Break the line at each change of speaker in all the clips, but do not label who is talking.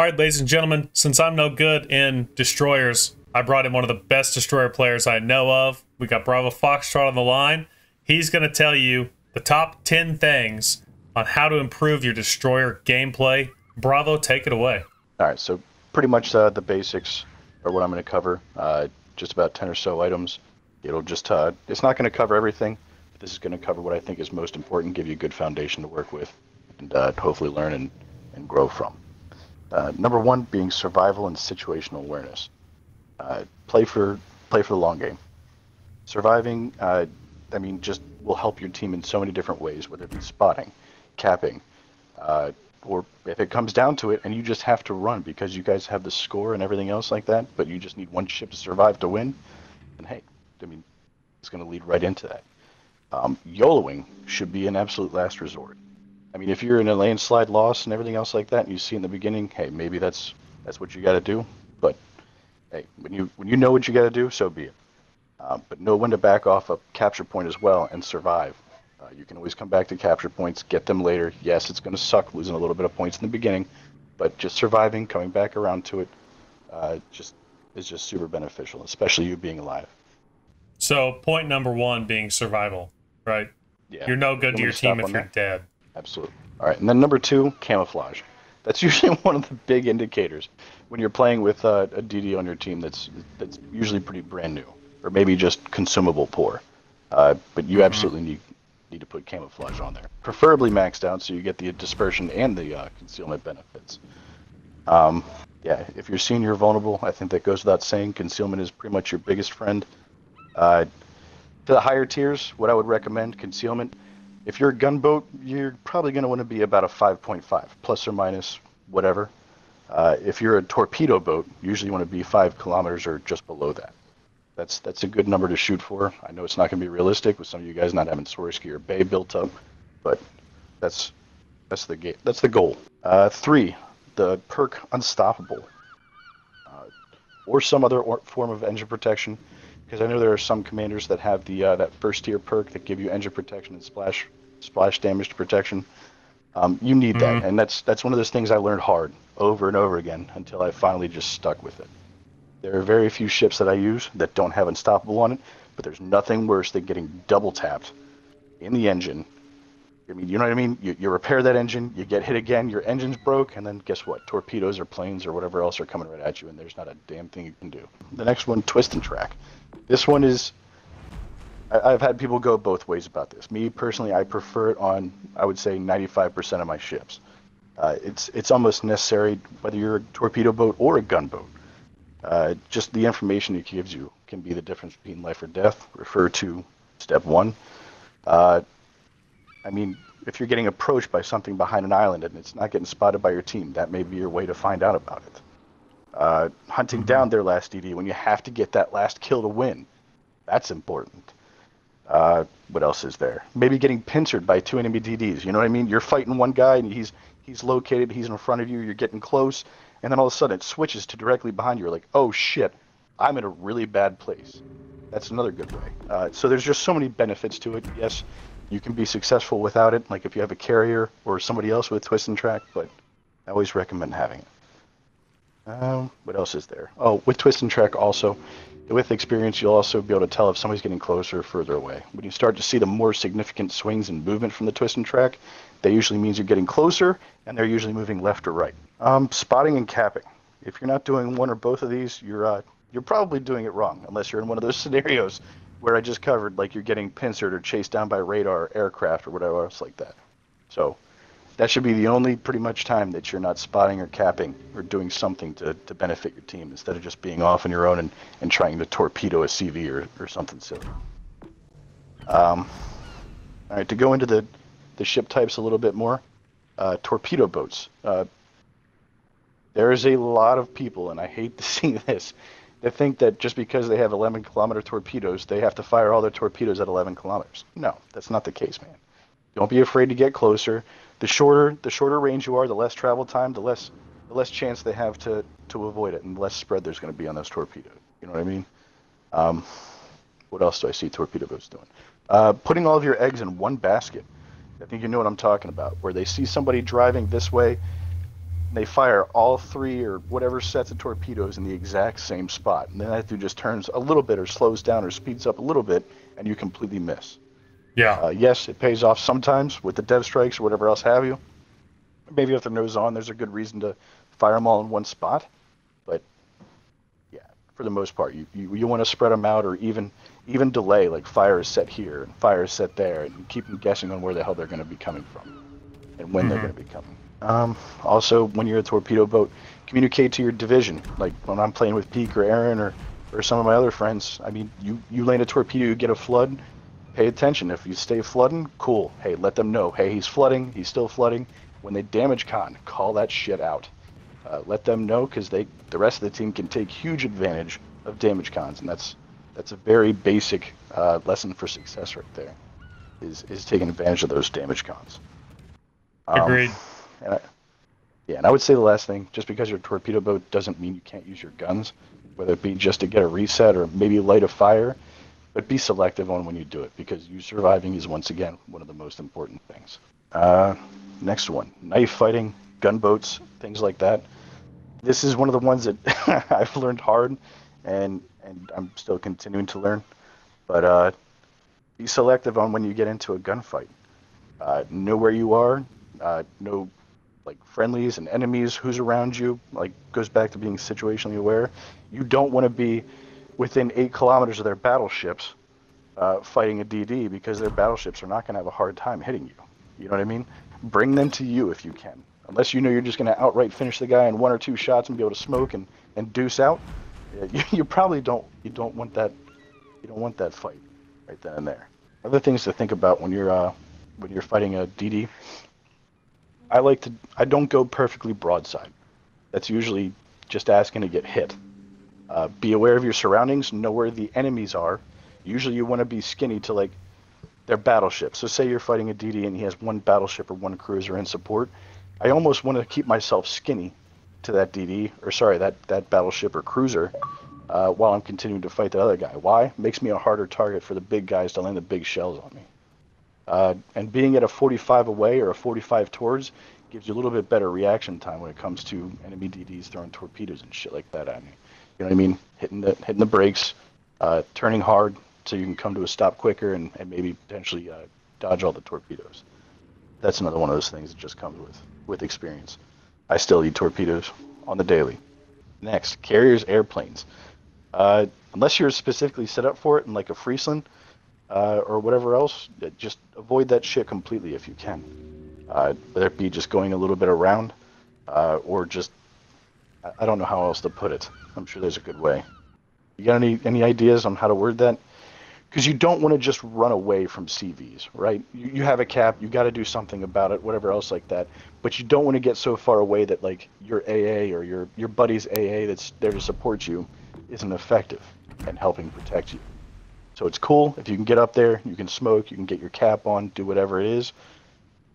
All right, ladies and gentlemen, since I'm no good in destroyers, I brought in one of the best destroyer players I know of. We got Bravo Foxtrot on the line. He's going to tell you the top 10 things on how to improve your destroyer gameplay. Bravo, take it away.
All right, so pretty much uh, the basics are what I'm going to cover. Uh, just about 10 or so items. It'll just, uh, it's not going to cover everything. But this is going to cover what I think is most important, give you a good foundation to work with, and uh, hopefully learn and, and grow from. Uh, number one being survival and situational awareness. Uh, play for play for the long game. Surviving, uh, I mean, just will help your team in so many different ways, whether it be spotting, capping, uh, or if it comes down to it, and you just have to run because you guys have the score and everything else like that, but you just need one ship to survive to win. And hey, I mean, it's going to lead right into that. Um, YOLOing should be an absolute last resort. I mean, if you're in a landslide loss and everything else like that, and you see in the beginning, hey, maybe that's that's what you got to do. But hey, when you when you know what you got to do, so be it. Um, but know when to back off a capture point as well and survive. Uh, you can always come back to capture points, get them later. Yes, it's going to suck losing a little bit of points in the beginning, but just surviving, coming back around to it, uh, just is just super beneficial, especially you being alive.
So, point number one being survival, right? Yeah. You're no good to your team if you're that? dead.
Absolutely. All right, and then number two, camouflage. That's usually one of the big indicators when you're playing with uh, a DD on your team that's that's usually pretty brand new, or maybe just consumable poor. Uh, but you mm-hmm. absolutely need need to put camouflage on there, preferably maxed out so you get the dispersion and the uh, concealment benefits. Um, yeah, if you're seeing you're vulnerable, I think that goes without saying. Concealment is pretty much your biggest friend. Uh, to the higher tiers, what I would recommend concealment if you're a gunboat, you're probably going to want to be about a 5.5, plus or minus whatever. Uh, if you're a torpedo boat, you usually you want to be five kilometers or just below that. That's that's a good number to shoot for. I know it's not going to be realistic with some of you guys not having Swirsky or Bey built up, but that's that's the ga- that's the goal. Uh, three, the perk Unstoppable, uh, or some other or- form of engine protection because I know there are some commanders that have the uh, that first tier perk that give you engine protection and splash splash damage protection. Um, you need mm-hmm. that, and that's that's one of those things I learned hard over and over again until I finally just stuck with it. There are very few ships that I use that don't have unstoppable on it, but there's nothing worse than getting double tapped in the engine. I mean, you know what I mean? You, you repair that engine, you get hit again, your engine's broke, and then guess what? Torpedoes or planes or whatever else are coming right at you, and there's not a damn thing you can do. The next one, twist and track. This one is. I, have had people go both ways about this. Me personally, I prefer it on, I would say, 95% of my ships. Uh, it's it's almost necessary whether you're a torpedo boat or a gunboat. Uh, just the information it gives you can be the difference between life or death. Refer to step one. Uh, I mean, if you're getting approached by something behind an island and it's not getting spotted by your team, that may be your way to find out about it uh, hunting mm-hmm. down their last DD when you have to get that last kill to win. That's important. Uh, what else is there? Maybe getting pincered by two enemy DDs. You know what I mean? You're fighting one guy and he's he's located, he's in front of you, you're getting close, and then all of a sudden it switches to directly behind you. You're like, oh shit, I'm in a really bad place. That's another good way. Uh, so there's just so many benefits to it. Yes, you can be successful without it, like if you have a carrier or somebody else with twist and track, but I always recommend having it. Um, what else is there? Oh, with twist and track also, with experience, you'll also be able to tell if somebody's getting closer or further away. When you start to see the more significant swings and movement from the twist and track, that usually means you're getting closer, and they're usually moving left or right. Um, spotting and capping. If you're not doing one or both of these, you're uh, you're probably doing it wrong, unless you're in one of those scenarios where I just covered, like you're getting pincered or chased down by radar, aircraft, or whatever else like that. So that should be the only pretty much time that you're not spotting or capping or doing something to, to benefit your team instead of just being off on your own and, and trying to torpedo a CV or, or something silly. Um, all right, to go into the, the ship types a little bit more, uh, torpedo boats. Uh, there's a lot of people, and I hate to see this, that think that just because they have 11 kilometer torpedoes, they have to fire all their torpedoes at 11 kilometers. No, that's not the case, man. Don't be afraid to get closer the shorter the shorter range you are, the less travel time, the less the less chance they have to to avoid it, and less spread there's going to be on those torpedoes. You know what I mean? Um, what else do I see torpedo boats doing? Uh, putting all of your eggs in one basket. I think you know what I'm talking about. Where they see somebody driving this way, they fire all three or whatever sets of torpedoes in the exact same spot. And then that dude just turns a little bit or slows down or speeds up a little bit, and you completely miss.
Yeah.
Uh, yes, it pays off sometimes with the dev strikes or whatever else have you. Maybe if the nose on, there's a good reason to fire them all in one spot. But yeah, for the most part, you, you, you want to spread them out or even even delay, like fire is set here and fire is set there, and keep them guessing on where the hell they're going to be coming from and when they're
Mhm.
going to be coming. Um, also, when you're a torpedo boat, communicate to your division. Like when I'm playing with Peek or Aaron or, or some of my other friends. I mean, you, you land a torpedo, you get a flood, pay attention. If you stay flooding, cool. Hey, let them know. Hey, he's flooding. He's still flooding. When they damage con, call that shit out. Uh, let them know because they the rest of the team can take huge advantage of damage cons, and that's that's a very basic uh, lesson for success right there. Is is taking advantage of those damage cons. Um,
Agreed.
And I, yeah, and I would say the last thing, just because you're a torpedo boat doesn't mean you can't use your guns, whether it be just to get a reset or maybe light a fire, but be selective on when you do it because you surviving is once again one of the most important things. Uh, next one, knife fighting, gunboats, things like that. This is one of the ones that I've learned hard, and and I'm still continuing to learn. But uh, be selective on when you get into a gunfight. Uh, know where you are. Uh, know like friendlies and enemies, who's around you. Like goes back to being situationally aware. You don't want to be within eight kilometers of their battleships uh, fighting a DD because their battleships are not going to have a hard time hitting you. You know what I mean? Bring them to you if you can. Unless you know you're just going to outright finish the guy in one or two shots and be able to smoke and, and deuce out, you, you probably don't you don't want that you don't want that fight right then and there. Other things to think about when you're uh, when you're fighting a DD. I like to I don't go perfectly broadside. That's usually just asking to get hit. Uh, be aware of your surroundings. Know where the enemies are. Usually, you want to be skinny to like their battleship. So, say you're fighting a DD and he has one battleship or one cruiser in support. I almost want to keep myself skinny to that DD or sorry that that battleship or cruiser uh, while I'm continuing to fight the other guy. Why? Makes me a harder target for the big guys to land the big shells on me. Uh, and being at a 45 away or a 45 towards gives you a little bit better reaction time when it comes to enemy DDs throwing torpedoes and shit like that at me. You know what I mean? Hitting the hitting the brakes, uh, turning hard so you can come to a stop quicker and, and maybe potentially uh, dodge all the torpedoes. That's another one of those things that just comes with with experience. I still eat torpedoes on the daily. Next, carriers, airplanes. Uh, unless you're specifically set up for it in like a Friesland uh, or whatever else, uh, just avoid that shit completely if you can. Uh, whether it be just going a little bit around uh, or just I- don't know how else to put it. I'm sure there's a good way. You got any any ideas on how to word that? Because you don't want to just run away from CVs, right? You, you have a cap, you got to do something about it, whatever else like that. But you don't want to get so far away that like your AA or your your buddy's AA that's there to support you isn't effective and helping protect you. So it's cool if you can get up there, you can smoke, you can get your cap on, do whatever it is,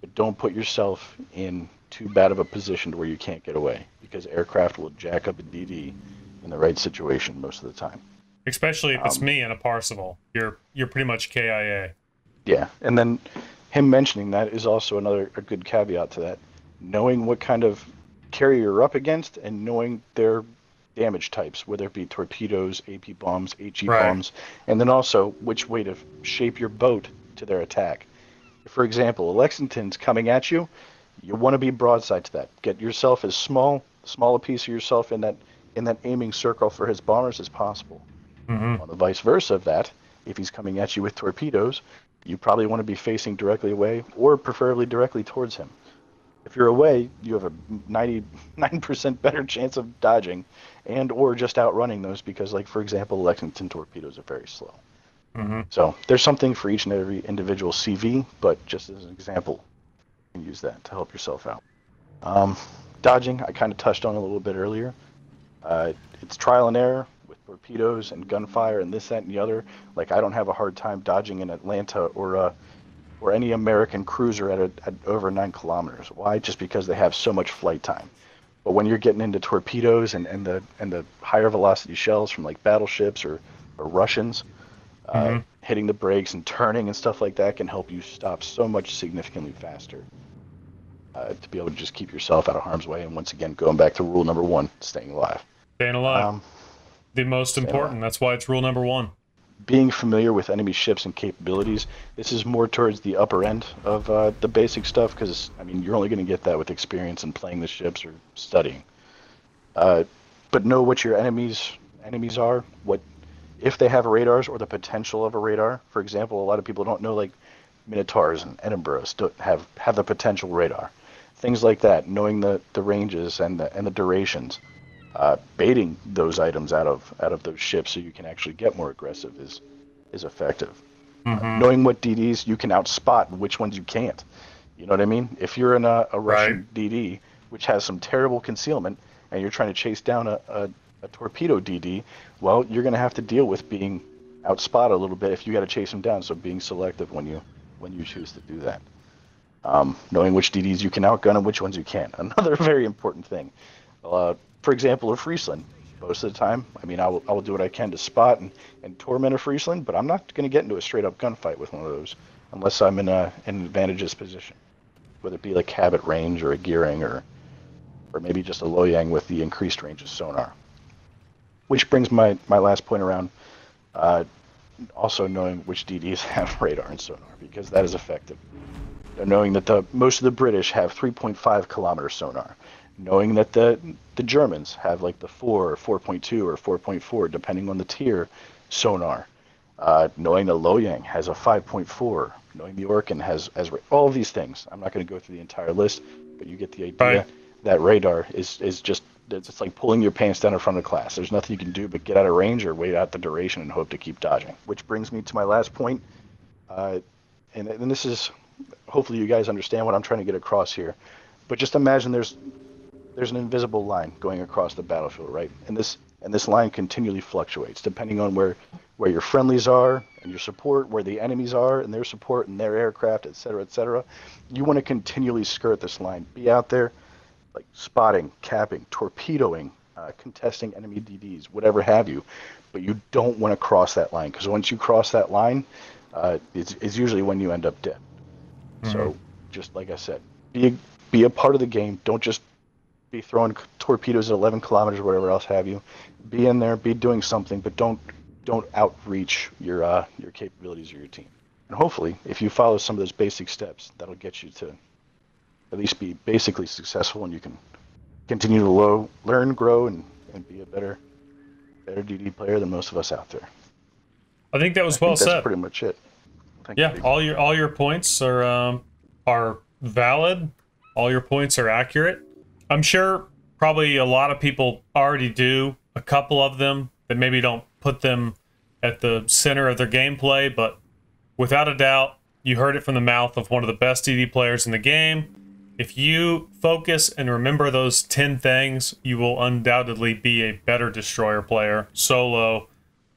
but don't put yourself in too bad of a position to where you can't get away because aircraft will jack up a DD in the right situation most of the time.
Especially if it's
Um,
me in a Parseval. You're you're pretty much KIA.
Yeah, and then him mentioning that is also another a good caveat to that. Knowing what kind of carrier you're up against and knowing their damage types, whether it be torpedoes, AP bombs, HE
Right.
bombs, and then also which way to shape your boat to their attack. For example, a Lexington's coming at you, you want to be broadside to that. Get yourself as small, small a piece of yourself in that in that aiming circle for his bombers as possible.
hmm
On the vice versa of that, if he's coming at you with torpedoes, you probably want to be facing directly away or preferably directly towards him. If you're away, you have a 99% better chance of dodging and or just outrunning those because like for example, Lexington torpedoes are very slow.
hmm
So, there's something for each and every individual CV, but just as an example, you can use that to help yourself out. Um, dodging, I kind of touched on a little bit earlier. Uh, it's trial and error with torpedoes and gunfire and this, that, and the other. Like I don't have a hard time dodging in Atlanta or uh, or any American cruiser at, a, at over nine kilometers. Why? Just because they have so much flight time. But when you're getting into torpedoes and, and the and the higher velocity shells from like battleships or, or Russians, uh,
Mhm.
hitting the brakes and turning and stuff like that can help you stop so much significantly faster. uh, to be able to just keep yourself out of harm's way. And once again, going back to rule number one, staying alive.
Staying alive.
Um,
the most important. That's why it's rule number one.
Being familiar with enemy ships and capabilities, this is more towards the upper end of uh, the basic stuff because I mean you're only going to get that with experience and playing the ships or studying. Uh, but know what your enemies enemies are, what if they have radars or the potential of a radar. For example, a lot of people don't know like Minotaurs and Edinburghs don't have have the potential radar. Things like that, knowing the, the ranges and the and the durations uh, baiting those items out of out of those ships so you can actually get more aggressive is is effective. Uh, knowing what DDs you can outspot and which ones you can't. You know what I mean? If you're in a, a Russian DD which has some terrible concealment and you're trying to chase down a, a, a torpedo DD, well, you're going to have to deal with being outspot a little bit if you got to chase them down. So being selective when you when you choose to do that. Um, knowing which DDs you can outgun and which ones you can't. Another very important thing. Uh, for example, a Friesland. Most of the time, I mean, I will, I will do what I can to spot and, and torment a Friesland, but I'm not going to get into a straight up gunfight with one of those unless I'm in a, an advantageous position. Whether it be like habit range or a gearing or or maybe just a Loyang with the increased range of sonar. Which brings my, my last point around uh, also knowing which DDs have radar and sonar because that is effective. Knowing that the most of the British have 3.5 kilometer sonar, knowing that the the Germans have like the 4 or 4.2 or 4.4 depending on the tier sonar, uh, knowing that Loyang has a 5.4, knowing the Orkan has has all of these things. I'm not going to go through the entire list, but you get the idea.
Right.
That radar is is just it's it's like pulling your pants down in front of class. There's nothing you can do but get out of range or wait out the duration and hope to keep dodging. Which brings me to my last point, uh, and, and this is hopefully you guys understand what I'm trying to get across here. But just imagine there's there's an invisible line going across the battlefield, right? And this and this line continually fluctuates depending on where where your friendlies are and your support, where the enemies are and their support and their aircraft, et cetera, et cetera. You want to continually skirt this line. Be out there, like spotting, capping, torpedoing, uh, contesting enemy DDs, whatever have you. But you don't want to cross that line because once you cross that line, uh, it's, it's usually when you end up dead. So, just like I said, be a, be a part of the game. Don't just be throwing torpedoes at 11 kilometers or whatever else have you. Be in there, be doing something, but don't don't outreach your uh, your capabilities or your team. And hopefully, if you follow some of those basic steps, that'll get you to at least be basically successful, and you can continue to low, learn, grow, and, and be a better better DD player than most of us out there.
I think that was
I
well
think that's
said.
pretty much it. Thank
Yeah,
you.
all your all your points are um, are valid. All your points are accurate. I'm sure probably a lot of people already do a couple of them that maybe don't put them at the center of their gameplay, but without a doubt, you heard it from the mouth of one of the best DD players in the game. If you focus and remember those 10 things, you will undoubtedly be a better destroyer player. Solo,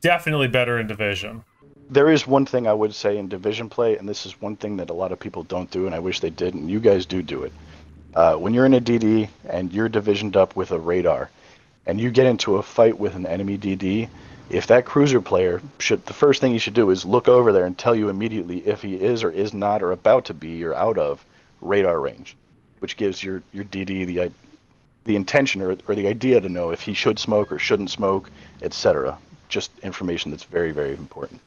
definitely better in division.
there is one thing I would say in division play, and this is one thing that a lot of people don't do, and I wish they did, and you guys do do it. Uh, when you're in a DD and you're divisioned up with a radar, and you get into a fight with an enemy DD, if that cruiser player should, the first thing he should do is look over there and tell you immediately if he is or is not or about to be or out of radar range, which gives your your DD the the intention or, or the idea to know if he should smoke or shouldn't smoke, etc. Just information that's very very important.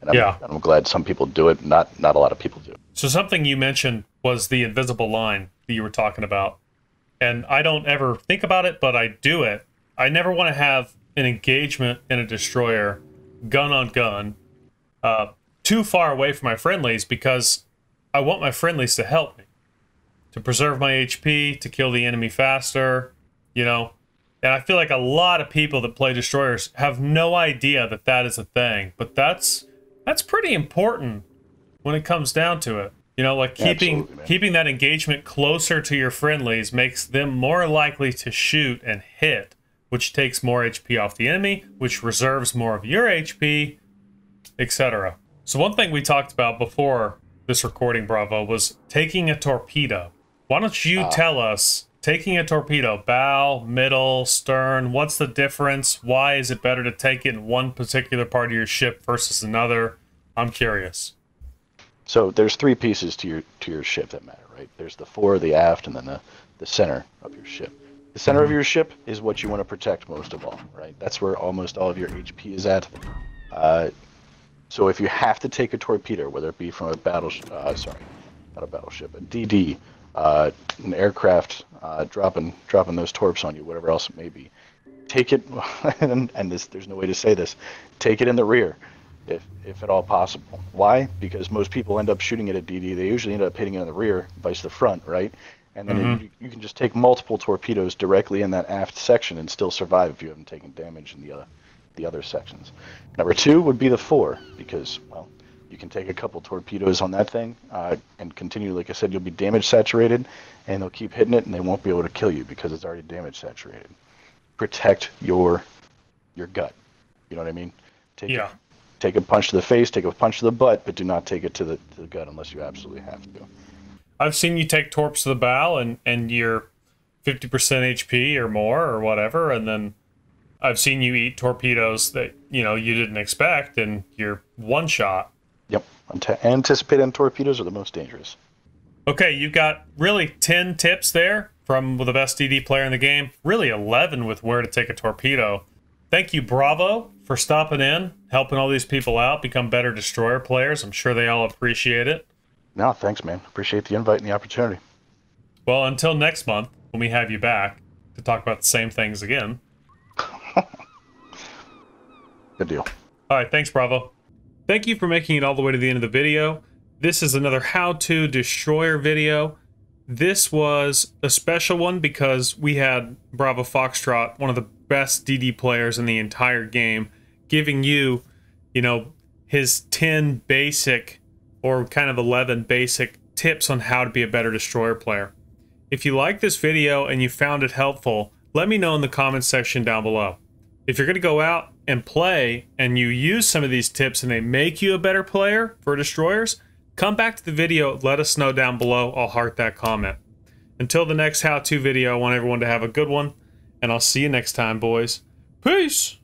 And I'm,
Yeah.
I'm glad some people do it. Not not a lot of people do.
So something you mentioned was the invisible line that you were talking about. And I don't ever think about it, but I do it. I never want to have an engagement in a destroyer, gun on gun, uh, too far away from my friendlies because I want my friendlies to help me, to preserve my HP, to kill the enemy faster, you know. And I feel like a lot of people that play destroyers have no idea that that is a thing, but that's that's pretty important when it comes down to it. You know, like keeping keeping that engagement closer to your friendlies makes them more likely to shoot and hit, which takes more HP off the enemy, which reserves more of your HP, etc. So one thing we talked about before this recording, Bravo, was taking a torpedo. Why don't you ah. tell us taking a torpedo, bow, middle, stern, what's the difference? Why is it better to take it in one particular part of your ship versus another? I'm curious.
So there's three pieces to your to your ship that matter, right? There's the fore, the aft, and then the, the center of your ship. The center of your ship is what you want to protect most of all, right? That's where almost all of your HP is at. Uh, so if you have to take a torpedo, whether it be from a battleship, uh, sorry, not a battleship, a DD, uh, an aircraft uh, dropping dropping those torps on you, whatever else it may be, take it, and, and this, there's no way to say this, take it in the rear, if, if at all possible. Why? Because most people end up shooting it at a DD. They usually end up hitting it in the rear, vice the front, right? And then
Mhm.
you, you can just take multiple torpedoes directly in that aft section and still survive if you haven't taken damage in the other, the other sections. Number two would be the fore, because, well, you can take a couple torpedoes on that thing uh, and continue. Like I said, you'll be damage saturated, and they'll keep hitting it, and they won't be able to kill you because it's already damage saturated. Protect your your gut. You know what I mean? Take
Yeah.
Take a punch to the face, take a punch to the butt, but do not take it to the, to the gut unless you absolutely have to.
I've seen you take torps to the bow and and you're 50% HP or more or whatever, and then I've seen you eat torpedoes that you know you didn't expect, and you're one shot.
Yep. Anticipated torpedoes are the most dangerous.
Okay, you've got really 10 tips there from the best DD player in the game. Really 11 with where to take a torpedo. Thank you, Bravo, for stopping in, helping all these people out, become better destroyer players. I'm sure they all appreciate it.
No, thanks, man. Appreciate the invite and the opportunity.
Well, until next month, when we have you back to talk about the same things again.
Good deal.
All right, thanks, Bravo. Thank you for making it all the way to the end of the video. This is another how-to destroyer video. This was a special one because we had Bravo Foxtrot, one of the best DD players in the entire game, giving you, you know, his 10 basic or kind of 11 basic tips on how to be a better destroyer player. If you like this video and you found it helpful, let me know in the comments section down below. If you're going to go out and play and you use some of these tips and they make you a better player for destroyers, come back to the video, let us know down below. I'll heart that comment. Until the next how to video, I want everyone to have a good one, and I'll see you next time, boys. Peace!